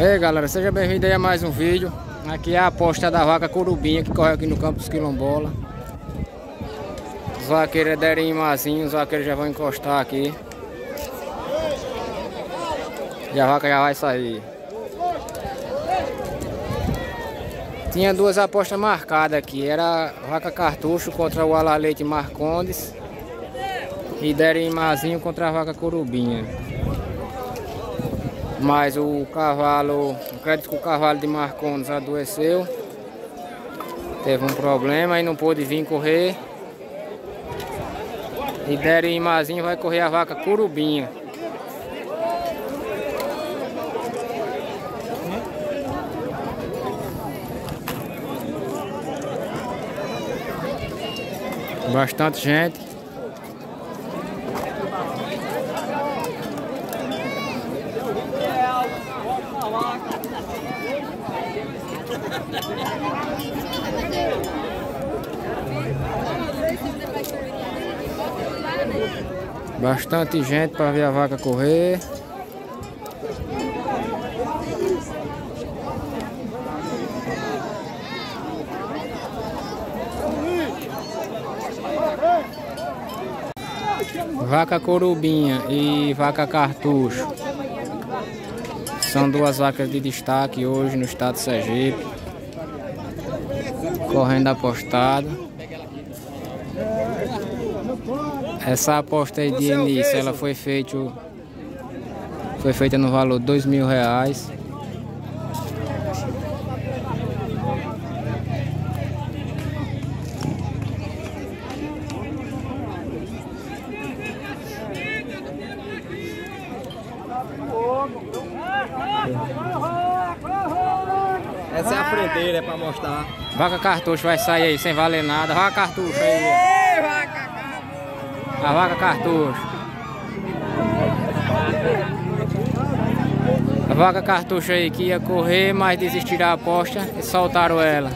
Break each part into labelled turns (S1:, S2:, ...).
S1: Ei galera, seja bem-vindo a mais um vídeo. Aqui é a aposta da vaca Curubinha que corre aqui no campo dos Quilombola. Os vaqueiros derem mazinho, os vaqueiros já vão encostar aqui. E a vaca já vai sair. Tinha duas apostas marcadas aqui. Era vaca Cartucho contra o Alalete Marcondes E derem mazinho contra a vaca Curubinha mas o cavalo, acredito que o cavalo de Marcondes adoeceu. Teve um problema e não pôde vir correr. E Dério Imazinho vai correr a vaca Curubinha. Bastante gente. Bastante gente para ver a vaca correr. Vaca corubinha e vaca cartucho. São duas vacas de destaque hoje no estado de Sergipe. Correndo apostado. Essa aposta aí de início, ela foi feita foi feita no valor de dois mil reais.
S2: Essa é a fronteira, é pra mostrar.
S1: Vaca cartucho vai sair aí sem valer nada. Vaca cartucho aí. A vaca cartucho. A vaca cartucho aí que ia correr, mas desistiram da aposta e soltaram ela.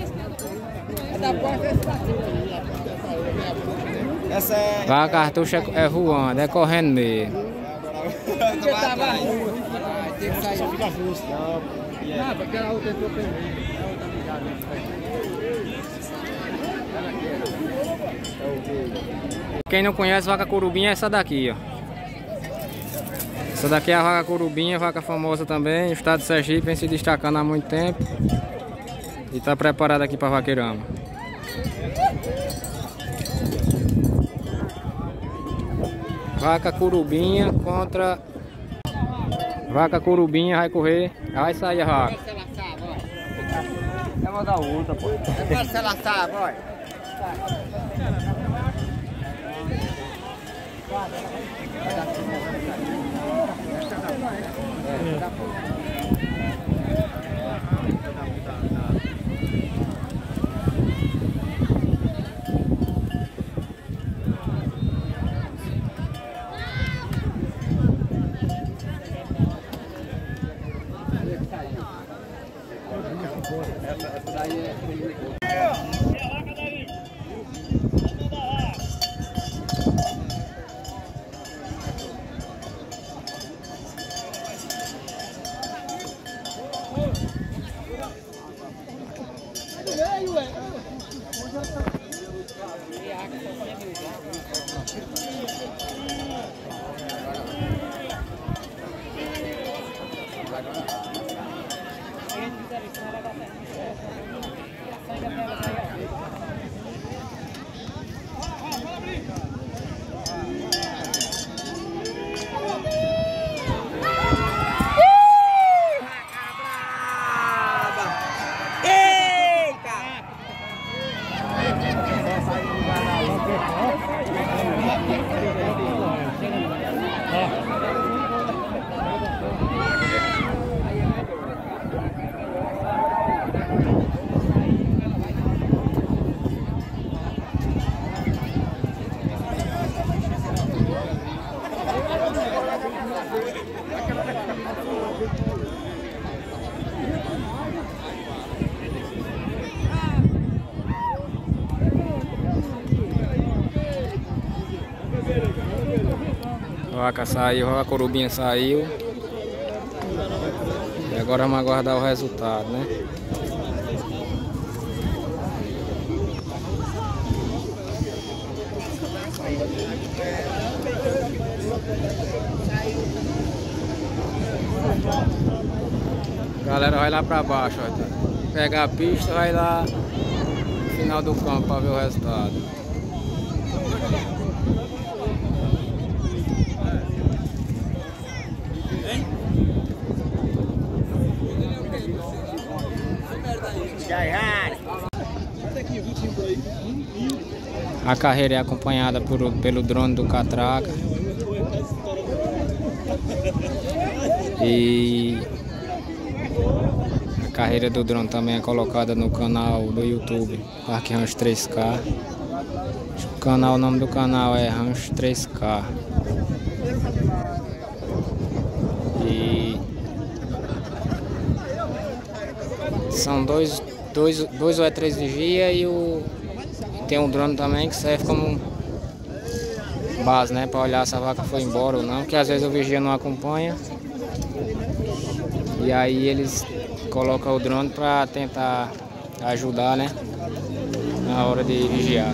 S2: Essa é.
S1: Vaca cartucho é, é voando, é correndo mesmo. Quem não conhece vaca curubinha é essa daqui, ó. Essa daqui é a vaca curubinha, vaca famosa também. O estado de Sergipe vem se destacando há muito tempo. E está preparada aqui para vaqueirama. Vaca curubinha contra... Vaca curubinha vai correr. Vai sair a vaca.
S2: É mandar outra, pô.
S3: É Marcela Thank you.
S1: A vaca saiu, a corubinha saiu. agora vamos aguardar o resultado, né? Galera vai lá pra baixo, ó. Pega a pista, vai lá no final do campo pra ver o resultado. A carreira é acompanhada por, pelo drone do Catraca. E a carreira do drone também é colocada no canal do YouTube, Parque Rancho 3K. O canal, o nome do canal é Rancho 3K. E são dois, dois, dois ou é três e o tem um drone também que serve como base, né, para olhar se a vaca foi embora ou não, porque às vezes o vigia não acompanha. E aí eles colocam o drone para tentar ajudar, né, na hora de vigiar.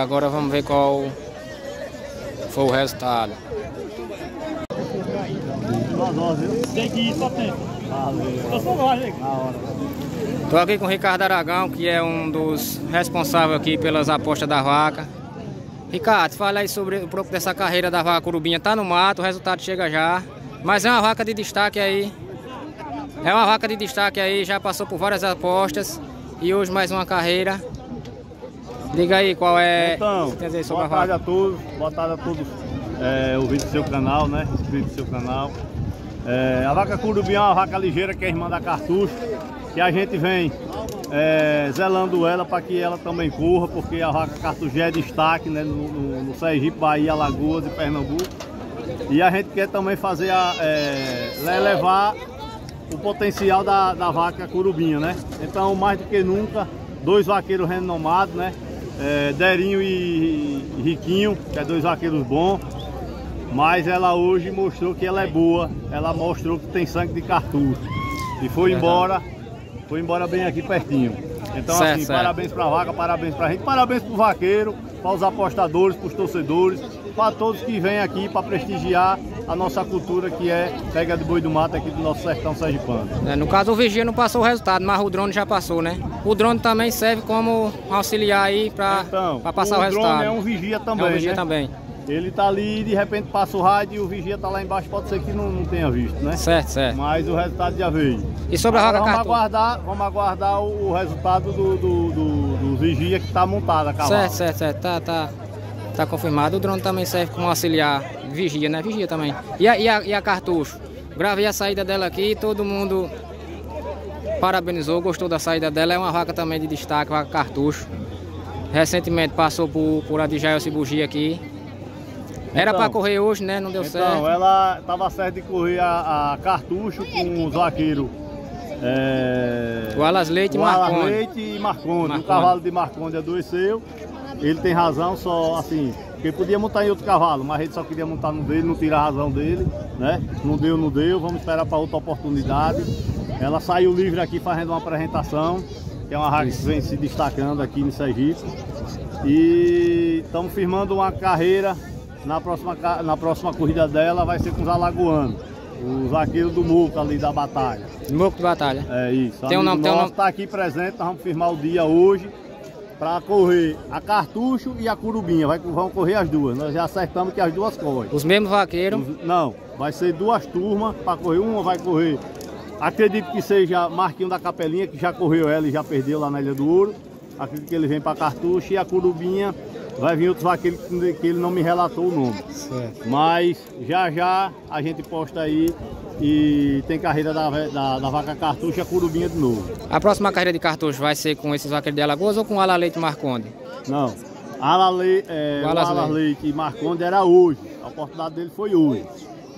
S1: Agora vamos ver qual foi o resultado. Tem que ir só tempo. Estou aqui com o Ricardo Aragão, que é um dos responsáveis aqui pelas apostas da vaca. Ricardo, fala aí sobre um pouco dessa carreira da vaca curubinha. Tá no mato, o resultado chega já. Mas é uma vaca de destaque aí. É uma vaca de destaque aí, já passou por várias apostas. E hoje mais uma carreira. Diga aí qual é.
S4: Então, dizer, sobre boa tarde a todos, boa tarde a todos é, ouvintes do seu canal, né? Inscritos do seu canal. É, a vaca curubim é uma vaca ligeira que é irmã da cartucho, que a gente vem é, zelando ela para que ela também corra, porque a vaca cartucho é destaque né, no, no, no Sergipe, Bahia, Alagoas e Pernambuco. E a gente quer também fazer a, é, elevar o potencial da, da vaca curubinha, né? Então, mais do que nunca, dois vaqueiros renomados, né? É, Derinho e Riquinho, que é dois vaqueiros bons. Mas ela hoje mostrou que ela é boa, ela mostrou que tem sangue de cartucho. E foi embora, foi embora bem aqui pertinho. Então certo, assim, certo. parabéns pra vaca, parabéns pra gente, parabéns pro vaqueiro, para os apostadores, para os torcedores, para todos que vêm aqui para prestigiar a nossa cultura que é pega de boi do mato aqui do nosso sertão sergipano.
S1: É, no caso o vigia não passou o resultado, mas o drone já passou, né? O drone também serve como auxiliar aí para então, passar o, o resultado. O drone
S4: é um vigia também,
S1: É um vigia
S4: né?
S1: também.
S4: Ele tá ali e de repente passa o rádio e o vigia tá lá embaixo, pode ser que não, não tenha visto, né?
S1: Certo, certo.
S4: Mas o resultado já veio.
S1: E sobre a roda
S4: vamos aguardar, vamos aguardar o, resultado do, do, do, do vigia que tá montado a cavalo.
S1: Certo, certo, certo. Tá, tá, tá confirmado. O drone também serve como auxiliar vigia, né? Vigia também. E a, e a, e a cartucho? Gravei a saída dela aqui todo mundo parabenizou, gostou da saída dela. É uma vaca também de destaque, vaca cartucho. Recentemente passou por, por Adjael Cibugia aqui. Era então, para correr hoje, né? Não deu
S4: então,
S1: certo.
S4: Então, ela tava certo de correr a, a cartucho com os vaqueiros. É...
S1: O Alas Leite e Marconde.
S4: Alas Leite e Marconde. Marconde. O cavalo de Marconde adoeceu. Ele tem razão, só assim, porque podia montar em outro cavalo, mas ele só queria montar no dele, não tira a razão dele, né? Não deu, não deu, vamos esperar para outra oportunidade. Ela saiu livre aqui fazendo uma apresentação, que é uma raça que vem se destacando aqui no Sergipe. E estamos firmando uma carreira na próxima, na próxima corrida dela vai ser com os alagoanos. Os vaqueiros do Muco ali da batalha.
S1: Muco de batalha.
S4: É isso.
S1: Tem um nome, tem um nome.
S4: está aqui presente, nós vamos firmar o dia hoje para correr a cartucho e a curubinha. Vai, vão correr as duas. Nós já acertamos que as duas correm.
S1: Os mesmos vaqueiros?
S4: Os, não, vai ser duas turmas para correr. Uma vai correr, acredito que seja Marquinho da Capelinha, que já correu ela e já perdeu lá na Ilha do Ouro. Acredito que ele vem para cartucho e a curubinha vai vir outros vaqueiros que ele não me relatou o nome. Certo. Mas já já a gente posta aí e tem carreira da, da, da, vaca cartucho e a curubinha de novo.
S1: A próxima carreira de cartucho vai ser com esses vaqueiros de Alagoas ou com o Ala Leite Marconde?
S4: Não. Ala, Le, é, o Leite Marconde era hoje. A oportunidade dele foi hoje.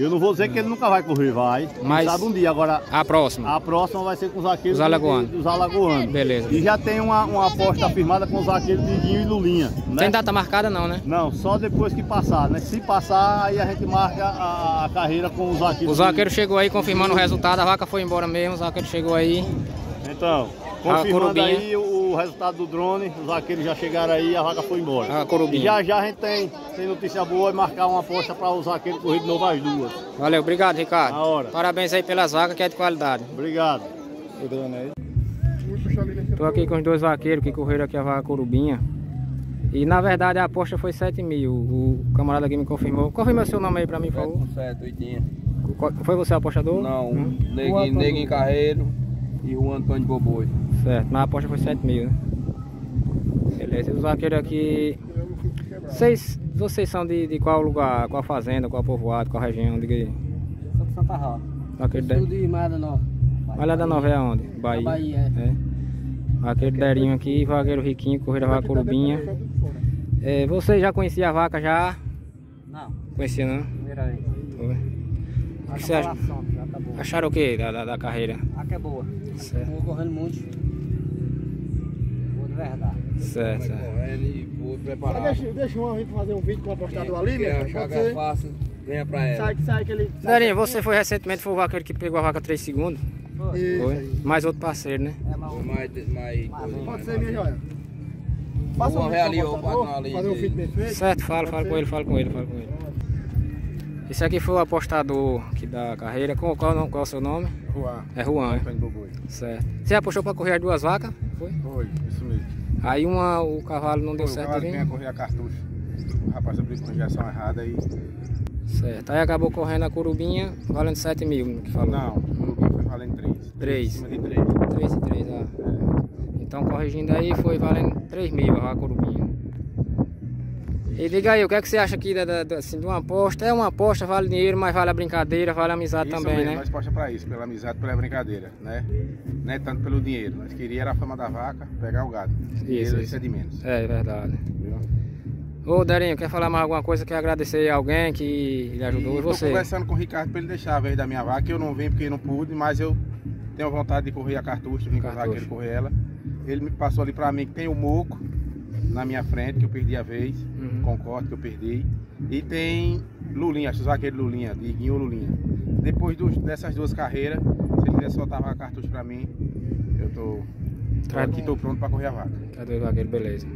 S4: Eu não vou dizer que ele nunca vai correr, vai.
S1: Mas-
S4: Sabe um dia. Agora,
S1: A próxima.
S4: a próxima vai ser com os vaqueiros
S1: Os alagoanos.
S4: dos alagoanos.
S1: Beleza.
S4: E já tem uma, uma aposta firmada com os vaqueiros de Guinho e Lulinha. Né?
S1: Tem data marcada não, né?
S4: Não, só depois que passar, né? Se passar, aí a gente marca a, a carreira com os vaqueiros.
S1: Os vaqueiros chegou aí confirmando o resultado, a vaca foi embora mesmo, os vaqueiros chegou aí.
S4: Então, confirmando aí o, o resultado do drone, os vaqueiros já chegaram aí e a vaca foi embora.
S1: A corubinha.
S4: E já já a gente tem, tem notícia boa e marcar uma aposta para os vaqueiros correr de novo as duas.
S1: Valeu, obrigado, Ricardo.
S4: Na hora.
S1: Parabéns aí pelas vacas que é de qualidade.
S4: Obrigado.
S1: Tô aqui com os dois vaqueiros que correram aqui a vaca corubinha. E na verdade a aposta foi 7 mil. O camarada aqui me confirmou. Confirma seu nome aí pra mim, por favor.
S2: Certo, oitinha.
S1: Qual- Foi você o apostador?
S2: Não,
S1: Hum?
S2: Neguinho, Neguinho Carreiro e o Antônio Boboi.
S1: Certo, mas a aposta foi 7 mil, né? Beleza, os vaqueiros aqui. Vocês, vocês são de, de qual lugar? Qual fazenda, qual povoado, qual região? Diga aí.
S3: Sou de Santa Rosa.
S1: Vaqueiro
S3: Sou
S1: de...
S3: Mada Nova.
S1: Olha da Nova é onde? Bahia.
S3: Na Bahia,
S1: é. Vaqueiro Derinho aqui, vaqueiro Riquinho, corrida vaca corubinha. É, você já conhecia a vaca já?
S3: Não,
S1: Conhecia não?
S3: primeira vez.
S1: O que você
S3: já tá.
S1: Acharam o que da, da, da carreira?
S3: A que é boa.
S1: Certo.
S3: Vou correndo muito. Boa de verdade.
S1: Certo, certo.
S2: Correndo e vou preparado.
S5: Deixa, deixa um vir fazer um vídeo com o apostador ali,
S2: Quer
S5: meu.
S2: achar
S5: Pode
S2: é
S5: ser?
S2: fácil, venha pra ela.
S5: Sai, sai que ele.
S1: Derinho, você foi recentemente foi o vaqueiro que pegou a vaca 3 segundos? Foi?
S5: aí.
S1: Mais outro parceiro, né?
S3: É, mas
S2: Ou mais, mais coisa,
S5: Pode
S2: mais-
S5: ser, minha joia. Faça um
S2: ali,
S5: o
S2: ou ali
S5: Fazer um
S2: de-
S5: vídeo bem feito.
S1: Certo, fala, fala com ele, fala com ele, fala com ele. Esse aqui foi o apostador aqui da carreira. Qual, qual, o qual é o seu nome?
S5: Juan,
S1: É Juan, é? Certo. Você apostou pra correr as duas vacas? Foi?
S5: Foi, isso mesmo.
S1: Aí uma, o cavalo não deu
S5: Foi, o
S1: certo
S5: cavalo vinha correr a cartucho. O rapaz abriu com injeção errada e.
S1: Certo. Aí acabou correndo a corubinha, valendo 7 mil, que falou.
S5: Não, o Boboi foi valendo 3.
S1: Três.
S5: Em cima de 3.
S1: 3 e 3, ah. Então corrigindo aí foi valendo 3 mil a corubinha. E diga aí, o que é que você acha aqui da, da- da- assim, de uma aposta? É uma aposta, vale dinheiro, mas vale a brincadeira, vale a amizade
S5: Isso
S1: também,
S5: mesmo,
S1: né?
S5: nós posta pra isso, pela amizade, pela brincadeira, né? Não é tanto pelo dinheiro. Nós queríamos era a fama da vaca, pegar o gado. Dinheiro,
S1: Isso,
S5: isso,
S1: isso.
S5: é de menos.
S1: É verdade.
S5: Viu?
S1: Ô Derinho, quer falar mais alguma coisa? Quer agradecer a alguém que lhe ajudou? E,
S5: E
S1: você?
S5: conversando com o Ricardo para ele deixar a vez da minha vaca. Eu não venho porque não pude, mas eu tenho vontade de correr a cartucho, vim com o
S1: Cartucho.
S5: vaqueiro correr ela. Ele me passou ali para mim que tem o moco na minha frente, que eu perdi a vez,
S1: Uhum.
S5: concordo que eu perdi. E tem Lulinha, acho que os vaqueiros Lulinha, de Guinho ou Lulinha. Depois dos- dessas duas carreiras, se ele quiser soltar a cartucho para mim, eu tô,
S1: Tra-
S5: aqui, tô pronto para correr a vaca.
S1: Cadê o vaqueiro? Beleza.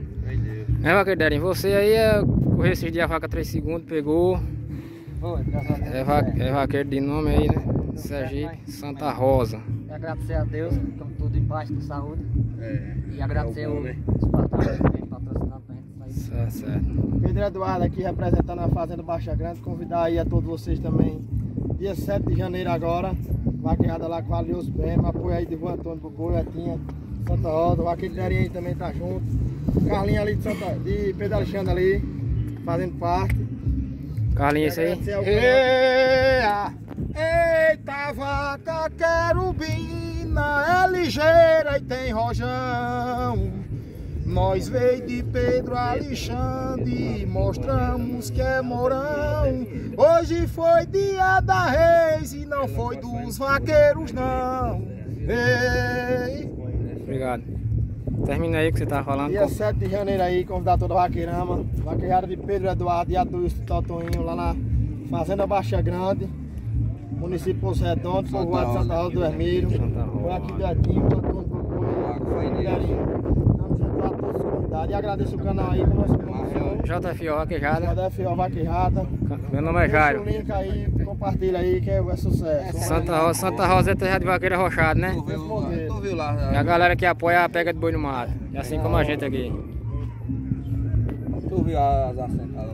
S1: É, vaqueiro você aí é, correu esses dias a vaca 3 segundos, pegou.
S3: Foi, graças a Deus.
S1: É, va é vaqueiro de nome aí, né? Sergipe, Santa Rosa.
S3: E agradecer a Deus, estamos tudo em paz, com saúde.
S2: É.
S3: E agradecer
S2: É bom,
S3: os
S2: né?
S3: vem patrocinando pra gente sair.
S1: Certo,
S5: Pedro Eduardo aqui representando a Fazenda Baixa Grande, convidar aí a todos vocês também. Dia 7 de janeiro agora, vaqueada lá com Valioso bem, apoio aí de Rua Antônio Boboi, Etinha, Santa Rosa, o Derinho aí também tá junto. Carlinho ali de, Santa, de Pedro Alexandre ali, fazendo parte.
S1: Carlinhos, esse aí?
S5: Eita vaca querubina, é ligeira e tem rojão. Nós veio de Pedro Alexandre e mostramos que é morão. Hoje foi dia da reis e não foi dos vaqueiros não. Ei.
S1: Obrigado. Termina aí o que você tava falando.
S5: Dia 7 de janeiro aí, convidar toda a vaqueirama, vaqueirada de Pedro Eduardo e Adulto Totoinho, lá na Fazenda Baixa Grande, município Poço Redondo, povoado de Santa Rosa do
S1: Rosa.
S5: Por aqui do Estamos juntos a convidados. E agradeço o canal aí, nós começou.
S1: JFO Vaquejada.
S5: Pode FO Vaqueirada.
S1: Meu nome é Jairo.
S5: Deixa o link aí, compartilha aí, que é, é sucesso.
S1: Santa Rosa, Santa Rosa é terra de vaqueira rochada, né?
S2: Tu viu, lá?
S1: É a galera que apoia a pega de boi no mato. É assim como a gente aqui.
S2: Tu viu as assentadas lá?